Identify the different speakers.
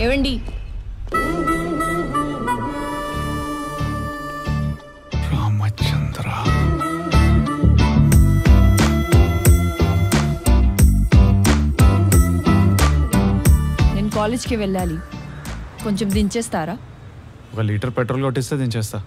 Speaker 1: ఏవండి?
Speaker 2: రామచంద్ర.
Speaker 1: నేను కాలేజ్కి వెళ్ళాలి. కొంచెం దించేస్తారా?
Speaker 2: ఒక లీటర్ పెట్రోల్ కొట్టిస్తే దించేస్తా.